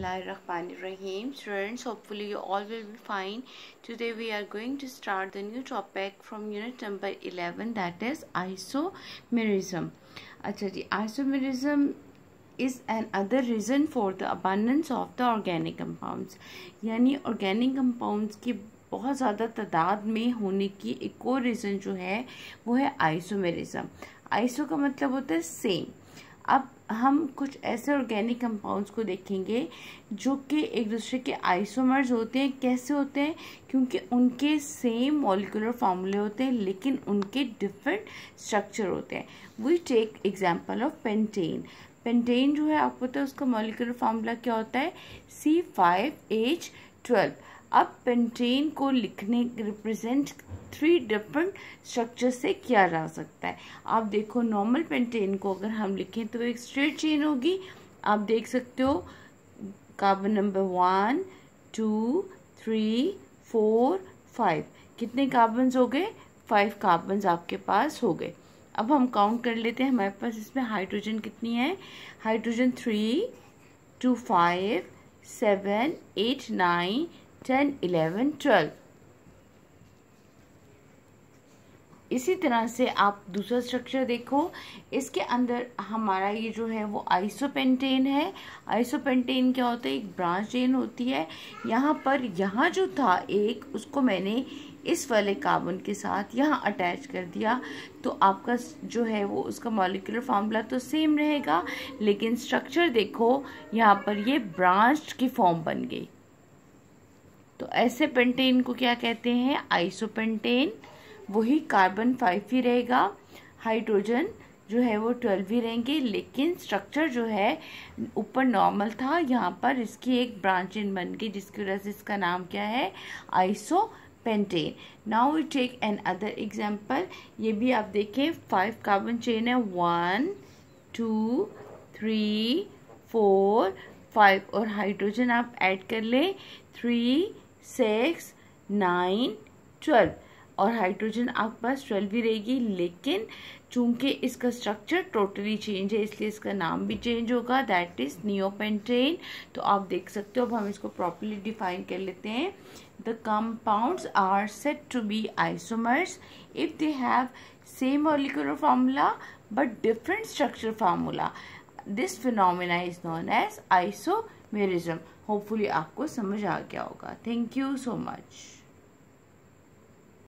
Rahim students hopefully you all will be fine today we are going to start the new topic from unit number 11 that is isomerism अच्छा जी isomerism is another reason for the abundance of the organic compounds यानी organic compounds की बहुत ज़्यादा तादाद में होने की एक और रीज़न जो है, वो है आइसोमेरिज्म आइसो का मतलब होता है सेम अब हम कुछ ऐसे ऑर्गेनिक कंपाउंड्स को देखेंगे जो कि एक दूसरे के आइसोमर्स होते हैं। कैसे होते हैं? क्योंकि उनके सेम मॉलिकुलर फॉर्मूले होते हैं, लेकिन उनके डिफरेंट स्ट्रक्चर होते हैं। We take example of pentane pentane जो है आपको पता है उसका मॉलिकुलर फार्मूला क्या होता है? सी फाइव एच ट्वेल्व अब पेंटेन को लिखने रिप्रेजेंट थ्री डिफरेंट स्ट्रक्चर से किया जा सकता है। आप देखो नॉर्मल पेंटेन को अगर हम लिखें तो एक स्ट्रेट चेन होगी। आप देख सकते हो carbon number one two three four five कितने कार्बन हो गए? फाइव कार्बन आपके पास हो गए। अब हम काउंट कर लेते हैं, हमारे पास इसमें हाइड्रोजन कितनी है? Hydrogen three two five seven eight nine ten, eleven, twelve. इसी तरह से आप दूसरा स्ट्रक्चर देखो। इसके अंदर हमारा ये जो है वो आइसोपेंटेन है। आइसोपेंटेन क्या होता है? एक ब्रांच चेन होती है। यहाँ पर यहाँ जो था एक, उसको मैंने इस वाले कार्बन के साथ यहाँ अटैच कर दिया। तो आपका जो है वो उसका मॉलिकुलर फॉर्मूला तो सेम रहेगा, लेकिन स्ट्रक्चर देखो, यहाँ पर ये ब्रांच की फॉर्म बन गई। तो ऐसे पेंटेन को क्या कहते हैं? आइसोपेंटेन वही कार्बन फाइव ही रहेगा। हाइड्रोजन जो है वो ट्वेल्व ही रहेंगे, लेकिन स्ट्रक्चर जो है, ऊपर नॉर्मल था, यहाँ पर इसकी एक ब्रांच इन बन गई, जिसकी वजह से इसका नाम क्या है? Isopentane now we take another example ये भी आप देखें फाइव कार्बन चेन है one two three four five और हाइड्रोजन आप ऐड कर लें थ्री सिक्स, नाइन, ट्वेल्व। और हाइड्रोजन आपके पास ट्वेल्व भी रहेगी, लेकिन चूँकि इसका स्ट्रक्चर टोटली चेंज है, इसलिए इसका नाम भी चेंज होगा। दैट इज़ नियोपेंटेन तो आप देख सकते हो, अब हम इसको प्रॉपरली डिफाइन कर लेते हैं। The compounds are set to be isomers if they have same molecular formula but different structure formula this phenomena is known as isomerism hopefully आपको समझ आ गया होगा। Thank you so much